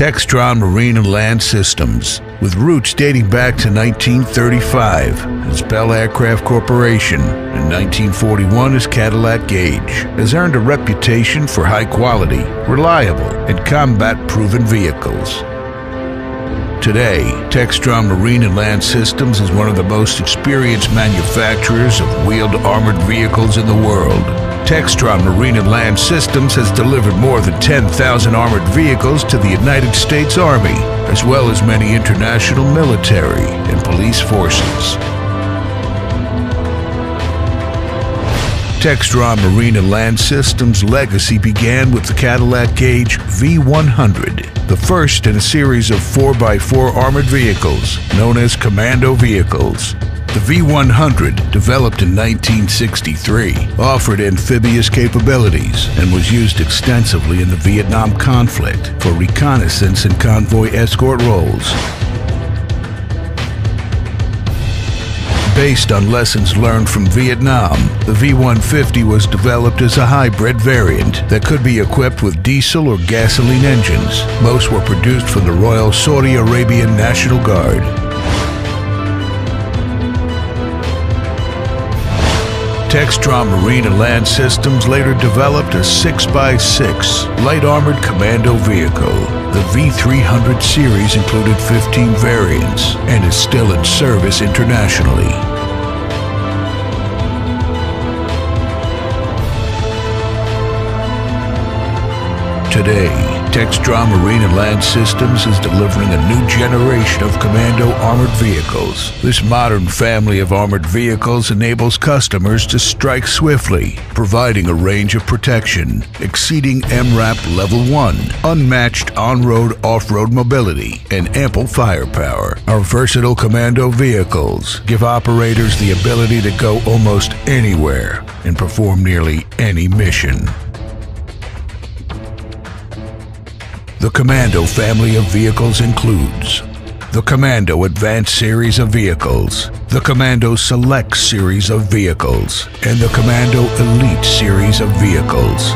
Textron Marine and Land Systems, with roots dating back to 1935 as Bell Aircraft Corporation and 1941 as Cadillac Gauge, has earned a reputation for high quality, reliable, and combat-proven vehicles. Today, Textron Marine and Land Systems is one of the most experienced manufacturers of wheeled armored vehicles in the world. Textron Marine and Land Systems has delivered more than 10,000 armored vehicles to the United States Army, as well as many international military and police forces. Textron Marine and Land Systems' legacy began with the Cadillac Gauge V100, the first in a series of 4x4 armored vehicles known as Commando vehicles. The V100, developed in 1963, offered amphibious capabilities and was used extensively in the Vietnam conflict for reconnaissance and convoy escort roles. Based on lessons learned from Vietnam, the V-150 was developed as a hybrid variant that could be equipped with diesel or gasoline engines. Most were produced for the Royal Saudi Arabian National Guard. Textron Marine and Land Systems later developed a 6x6 light armored commando vehicle. The V300 series included 15 variants and is still in service internationally. Today, Textron Marine and Land Systems is delivering a new generation of commando armored vehicles. This modern family of armored vehicles enables customers to strike swiftly, providing a range of protection exceeding MRAP Level 1, unmatched on-road off-road mobility, and ample firepower. Our versatile commando vehicles give operators the ability to go almost anywhere and perform nearly any mission. The Commando family of vehicles includes the Commando Advanced series of vehicles, the Commando Select series of vehicles, and the Commando Elite series of vehicles.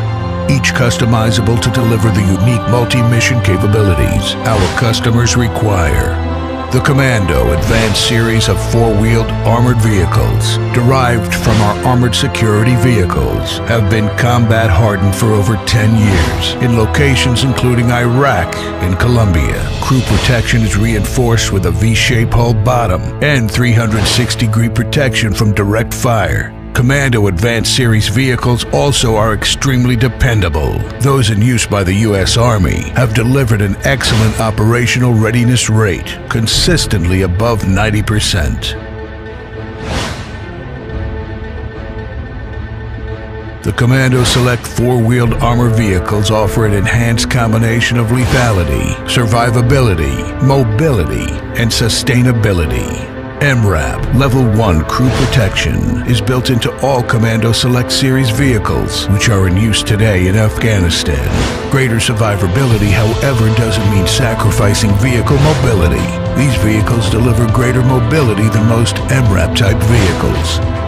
Each customizable to deliver the unique multi-mission capabilities our customers require. The Commando Advanced series of four-wheeled armored vehicles, derived from our armored security vehicles, have been combat hardened for over 10 years in locations including Iraq and Colombia. Crew protection is reinforced with a V-shaped hull bottom and 360-degree protection from direct fire. Commando Advanced Series vehicles also are extremely dependable. Those in use by the U.S. Army have delivered an excellent operational readiness rate, consistently above 90%. The Commando Select four-wheeled armor vehicles offer an enhanced combination of lethality, survivability, mobility, and sustainability. MRAP Level 1 Crew Protection is built into all Commando Select Series vehicles, which are in use today in Afghanistan. Greater survivability, however, doesn't mean sacrificing vehicle mobility. These vehicles deliver greater mobility than most MRAP-type vehicles.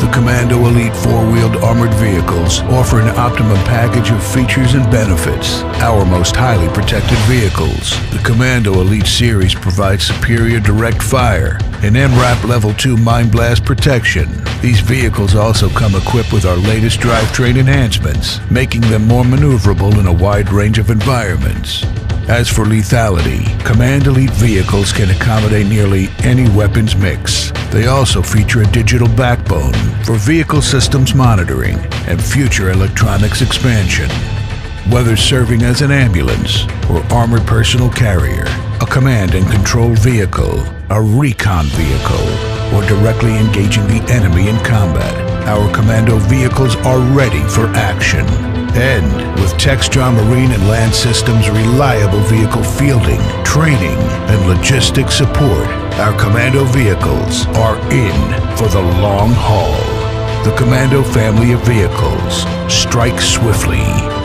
The Commando Elite four-wheeled armored vehicles offer an optimum package of features and benefits. Our most highly protected vehicles. The Commando Elite series provides superior direct fire and MRAP Level 2 Mine Blast protection. These vehicles also come equipped with our latest drivetrain enhancements, making them more maneuverable in a wide range of environments. As for lethality, Commando Elite vehicles can accommodate nearly any weapons mix. They also feature a digital backbone for vehicle systems monitoring and future electronics expansion. Whether serving as an ambulance or armored personal carrier, a command and control vehicle, a recon vehicle, or directly engaging the enemy in combat, our commando vehicles are ready for action. And with Textron Marine and Land Systems' reliable vehicle fielding, training, and logistics support, our Commando vehicles are in for the long haul. The Commando family of vehicles strike swiftly